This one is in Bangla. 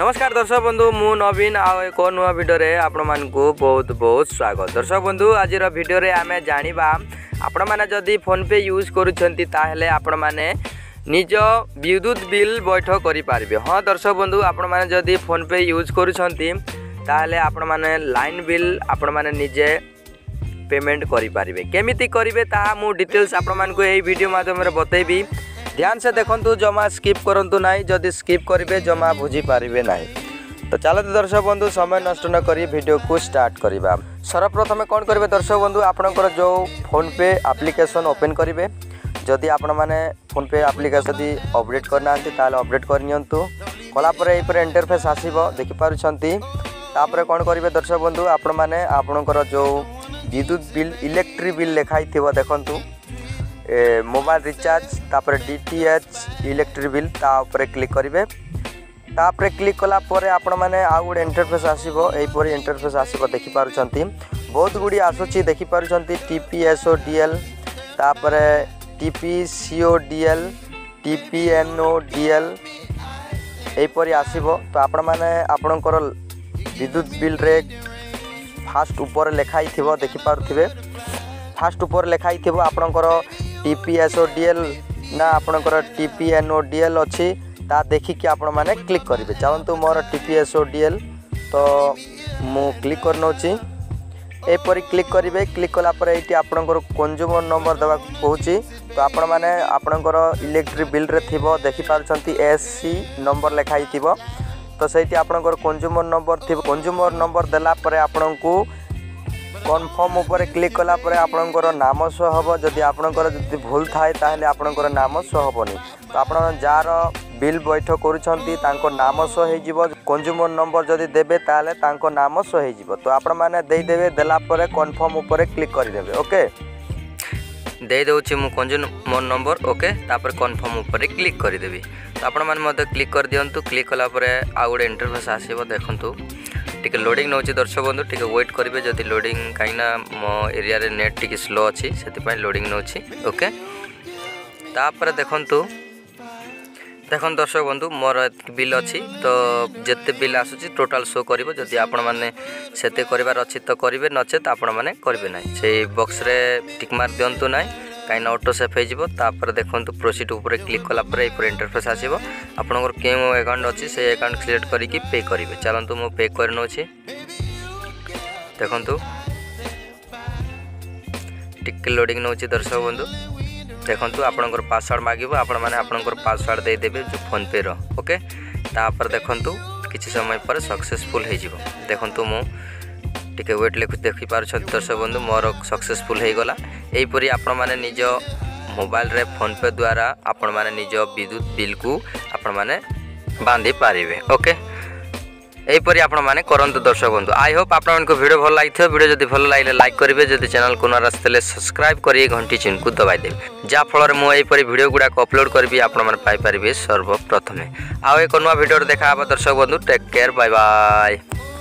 নমস্কার দর্শক বন্ধু মু নবীন আও এক নূয়া ভিডিওরে আপনার বহুত বহুত স্বাগত দর্শক বন্ধু আজির ভিডিওরে আমি জাঁয়া আপনার যদি ফোনপে ইউজ করছেন তাহলে আপনার নিজ বিদ্যুৎ বিল বৈঠ করে পারবে হ্যাঁ দর্শক বন্ধু আপনার যদি ফোনপে ইউজ করছেন তাহলে আপনার লাইন বিল আপনার নিজে পেমেন্ট করে পারবে কেমিতি করবে তাহা মু ডিটেলস আপনার এই ভিডিও মাধ্যমে বতাইবি ଧ୍ୟାନ ସେ ଦେଖନ୍ତୁ ଜମା ସ୍କିପ୍ କରନ୍ତୁ ନାହିଁ ଯଦି ସ୍କିପ୍ କରିବେ ଜମା ବୁଝିପାରିବେ ନାହିଁ ତ ଚାଲନ୍ତୁ ଦର୍ଶକ ବନ୍ଧୁ ସମୟ ନଷ୍ଟ ନ କରି ଭିଡ଼ିଓକୁ ଷ୍ଟାର୍ଟ କରିବା ସର୍ବପ୍ରଥମେ କ'ଣ କରିବେ ଦର୍ଶକ ବନ୍ଧୁ ଆପଣଙ୍କର ଯେଉଁ ଫୋନ୍ପେ ଆପ୍ଲିକେସନ୍ ଓପେନ୍ କରିବେ ଯଦି ଆପଣମାନେ ଫୋନ୍ପେ ଆପ୍ଲିକେସନ୍ ଯଦି ଅପଡ଼େଟ୍ କରିନାହାନ୍ତି ତାହେଲେ ଅପଡ଼େଟ୍ କରିନିଅନ୍ତୁ କଲାପରେ ଏହିପରି ଇଣ୍ଟରଫେସ୍ ଆସିବ ଦେଖିପାରୁଛନ୍ତି ତାପରେ କ'ଣ କରିବେ ଦର୍ଶକ ବନ୍ଧୁ ଆପଣମାନେ ଆପଣଙ୍କର ଯେଉଁ ବିଦ୍ୟୁତ ବିଲ୍ ଇଲେକ୍ଟ୍ରି ବିଲ୍ ଲେଖା ହେଇଥିବ ଦେଖନ୍ତୁ মোবাইল রিচার্জ তাপরে ডিটিএচ ইলেকট্রি বিল তা উপরে ক্লিক করবে তাপরে ক্লিক কলা পরে আপনার আউ গোটে ইন্টরফেস আসব এইপরি ইন্টরফেস আসব দেখিপার ବହୁତ ଗୁଡ଼ିଏ ଆସୁଛି ଦେଖିପାରୁଛନ୍ତି T P S O D L ତାପରେ T P C O D L T P N O D L ଏହିପରି ଆସିବ ତ ଆପଣମାନେ ଆପଣଙ୍କର ବିଦ୍ୟୁତ ବିଲ୍ରେ ଫାଷ୍ଟ ଉପରେ ଲେଖା ହେଇଥିବ ଦେଖିପାରୁଥିବେ ଫାଷ୍ଟ ଉପରେ ଲେଖା ହେଇଥିବ ଆପଣଙ୍କର টিপিএସ୍ଓଡିଏଲ୍ ନା ଆପଣଙ୍କର ଟିପିଏନ୍ଓଡିଏଲ୍ ଅଛି ତା ଦେଖିକି ଆପଣମାନେ କ୍ଲିକ୍ କରିବେ ଚାଲନ୍ତୁ ମୋର ଟିପିଏସ୍ଓଡିଏଲ୍ ତ ମୁଁ କ୍ଲିକ୍ କରିନେଉଛି ଏପରି କ୍ଲିକ୍ କରିବେ କ୍ଲିକ୍ କଲା ପରେ ଏଇଠି ଆପଣଙ୍କର କଞ୍ଜୁମର୍ ନମ୍ବର ଦେବାକୁ କହୁଛି ତ ଆପଣମାନେ ଆପଣଙ୍କର ଇଲେକ୍ଟ୍ରି ବିଲ୍ରେ ଥିବ ଦେଖିପାରୁଛନ୍ତି ଏସ୍ ସି ନମ୍ବର ଲେଖା ହେଇଥିବ ତ ସେଇଠି ଆପଣଙ୍କର କଞ୍ଜୁମର୍ ନମ୍ବର ଥିବ କଞ୍ଜୁମର୍ ନମ୍ବର ଦେଲା ପରେ ଆପଣଙ୍କୁ কনফর্ম উপরে ক্লিক কলা পরে আপনার নাম শো হব যদি আপনার যদি ভুল থাকে তাহলে আপনার নাম শো হবনি তো আপনার যার বিল বৈঠ করছেন তাঁর নাম শো হয়ে কনজ্যুমর নম্বর যদি দেবে তাহলে তাঁর নাম শো হয়ে তো আপনার মানে দেইদেবে দেলাপরে কনফর্ম উপরে ক্লিক করিদেবে ওকে দেই দেউছি মু কনজ্যুমর নম্বর ওকে তাপরে কনফর্ম উপরে ক্লিক করিদেবি তো আপনার ক্লিক করে দিও ক্লিক কলাপরে আউ গোটে ইন্টরফেস আসব দেখুন টিকে ଲୋଡ଼ିଂ ନେଉଛି ଦର୍ଶକ ବନ୍ଧୁ ଟିକେ ୱେଟ୍ କରିବେ ଯଦି ଲୋଡ଼ିଂ କାହିଁକିନା ମୋ ଏରିଆରେ ନେଟ୍ ଟିକେ ସ୍ଲୋ ଅଛି ସେଥିପାଇଁ ଲୋଡ଼ିଂ ନେଉଛି ଓକେ ତାପରେ ଦେଖନ୍ତୁ ଦେଖନ୍ତୁ ଦର୍ଶକ ବନ୍ଧୁ ମୋର ବିଲ୍ ଅଛି ତ ଯେତେ ବିଲ୍ ଆସୁଛି ଟୋଟାଲ୍ ଶୋ କରିବ ଯଦି ଆପଣମାନେ ସେତେ କରିବାର ଅଛି ତ କରିବେ ନଚେତ୍ ଆପଣମାନେ କରିବେ ନାହିଁ ସେଇ ବକ୍ସରେ ଟିକ୍ ମାର୍ ଦିଅନ୍ତୁ ନାହିଁ କାହିଁକିନା ଅଟୋ ସେଫ୍ ହୋଇଯିବ ତାପରେ ଦେଖନ୍ତୁ ପ୍ରୋସିଡ଼ ଉପରେ କ୍ଲିକ୍ କଲାପରେ ଏହିପରି ଇଣ୍ଟରଫେସ୍ ଆସିବ ଆପଣଙ୍କର କେଉଁ ଆକାଉଣ୍ଟ ଅଛି ସେ ଆକାଉଣ୍ଟ ସିଲେକ୍ଟ କରିକି ପେ କରିବେ ଚାଲନ୍ତୁ ମୁଁ ପେ କରିନେଉଛି ଦେଖନ୍ତୁ ଟିକେ ଲୋଡ଼ିଂ ନେଉଛି ଦର୍ଶକ ବନ୍ଧୁ ଦେଖନ୍ତୁ ଆପଣଙ୍କର ପାସୱାର୍ଡ଼ ମାଗିବ ଆପଣମାନେ ଆପଣଙ୍କର ପାସୱାର୍ଡ଼ ଦେଇଦେବେ ଯେଉଁ ଫୋନ୍ପେର ଓକେ ତାପରେ ଦେଖନ୍ତୁ କିଛି ସମୟ ପରେ ସକ୍ସେସଫୁଲ୍ ହୋଇଯିବ ଦେଖନ୍ତୁ ମୁଁ টিকে ୱେଟ୍ ଲେଖୁ ଦେଖିପାରୁଛନ୍ତି ଦର୍ଶକ ବନ୍ଧୁ ମୋର ସକ୍ସେସଫୁଲ୍ ହୋଇଗଲା ଏହିପରି ଆପଣମାନେ ନିଜ ମୋବାଇଲରେ ଫୋନ୍ପେ ଦ୍ୱାରା ଆପଣମାନେ ନିଜ ବିଦ୍ୟୁତ ବିଲ୍କୁ ଆପଣମାନେ ବାନ୍ଧି ପାରିବେ ଓକେ ଏହିପରି ଆପଣମାନେ କରନ୍ତୁ ଦର୍ଶକ ବନ୍ଧୁ ଆଇ ହୋପ୍ ଆପଣମାନଙ୍କୁ ଭିଡ଼ିଓ ଭଲ ଲାଗିଥିବ ଭିଡ଼ିଓ ଯଦି ଭଲ ଲାଗିଲେ ଲାଇକ୍ କରିବେ ଯଦି ଚ୍ୟାନେଲକୁ ନୂଆ ଆସିଥିଲେ ସବସ୍କ୍ରାଇବ୍ କରି ଘଣ୍ଟି ଚିହ୍ନକୁ ଦବାଇ ଦେବେ ଯାହାଫଳରେ ମୁଁ ଏହିପରି ଭିଡ଼ିଓ ଗୁଡ଼ାକ ଅପଲୋଡ଼ କରିବି ଆପଣମାନେ ପାଇପାରିବେ ସର୍ବପ୍ରଥମେ ଆଉ ଏକ ନୂଆ ଭିଡ଼ିଓରେ ଦେଖା ହେବ ଦର୍ଶକ ବନ୍ଧୁ ଟେକ୍ କେୟାର୍ ବାଏ ବାଏ